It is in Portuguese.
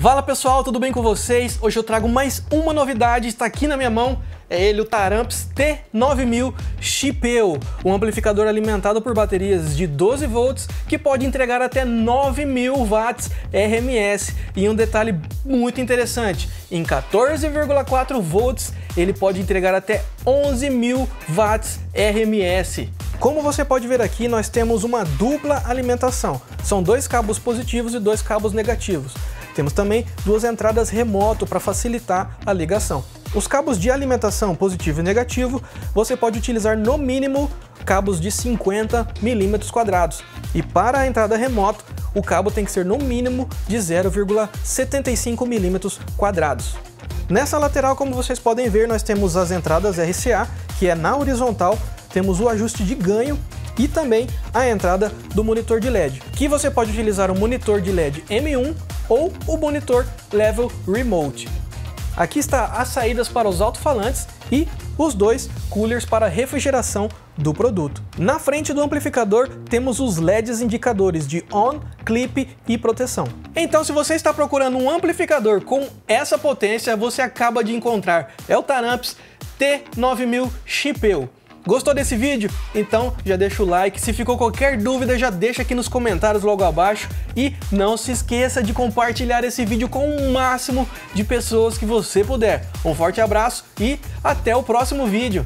Fala pessoal, tudo bem com vocês? Hoje eu trago mais uma novidade, está aqui na minha mão, é ele o Taramps T9000 Chipeu, um amplificador alimentado por baterias de 12 volts que pode entregar até 9000 watts RMS. E um detalhe muito interessante, em 14,4 volts ele pode entregar até 11.000 watts RMS. Como você pode ver aqui, nós temos uma dupla alimentação. São dois cabos positivos e dois cabos negativos. Temos também duas entradas remoto para facilitar a ligação. Os cabos de alimentação positivo e negativo, você pode utilizar no mínimo cabos de 50 milímetros quadrados. E para a entrada remoto, o cabo tem que ser no mínimo de 0,75 milímetros quadrados. Nessa lateral, como vocês podem ver, nós temos as entradas RCA, que é na horizontal, temos o ajuste de ganho e também a entrada do monitor de LED, que você pode utilizar o monitor de LED M1 ou o monitor Level Remote. Aqui está as saídas para os alto-falantes e os dois coolers para refrigeração do produto. Na frente do amplificador temos os LEDs indicadores de on, clip e proteção. Então se você está procurando um amplificador com essa potência, você acaba de encontrar. É o Taramps T9000 Chipeu. Gostou desse vídeo? Então já deixa o like, se ficou qualquer dúvida já deixa aqui nos comentários logo abaixo e não se esqueça de compartilhar esse vídeo com o máximo de pessoas que você puder. Um forte abraço e até o próximo vídeo!